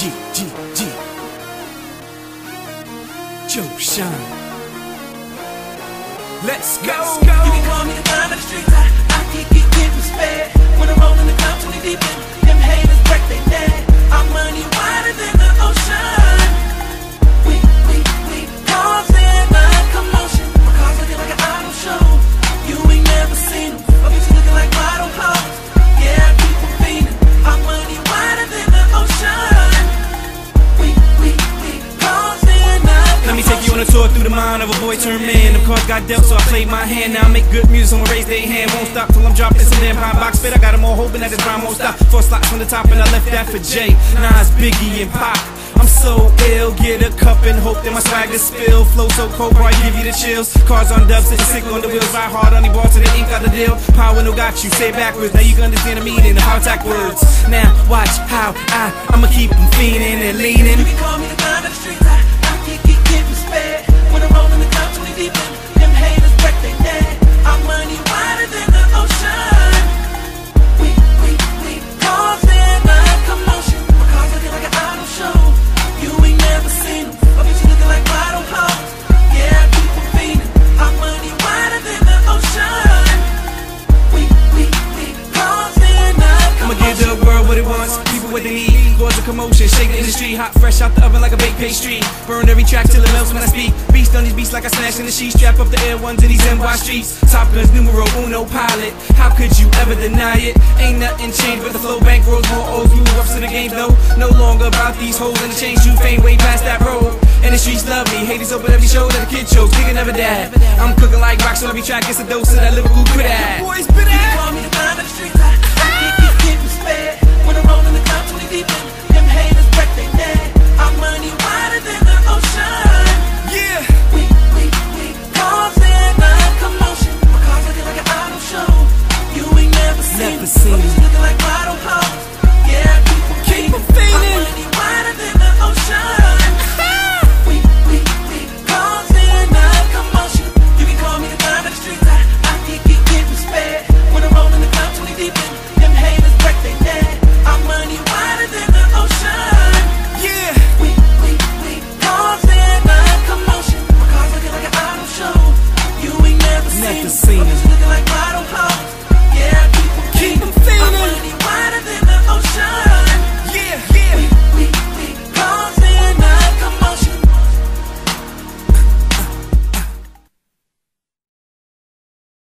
G G G，就像 Let's go。Let me take on a tour through the mind of a boy turned man. The cards got dealt, so I played my hand. Now I make good music, someone raise their hand. Won't stop till I'm dropping some damn hot box fit. I got them all hoping that this rhyme won't stop. Four slots from the top, and I left that for Jay. Nas, Biggie, and Pac. I'm so ill, get a cup and hope that my swagger spill. Flow so cold, boy, give you the chills. Cars on dubs, sitting sick on the wheels. Ride hard on the ball to the ink out the deal. Power no got you, say backwards. Now you can understand the meaning of hard attack words. Now watch how I, I'ma keep them fiending and leaning. Need. Cause a commotion, shake the industry, hot fresh out the oven like a baked pastry. Burn every track till it melts when I speak. Beast on these beats like I smash in the sheets. Strap up the air ones in these NY streets. Top guns, numero uno pilot. How could you ever deny it? Ain't nothing changed but the flow bank rolls more O's. Move ups to the game though. No longer about these hoes in the chains. You fame way past that road. And the streets love me. Haters open every show that a kid chose. Nigga never died. I'm cooking like rocks on every track. It's a dose of that lyrical good ass. like an auto show. You ain't never seen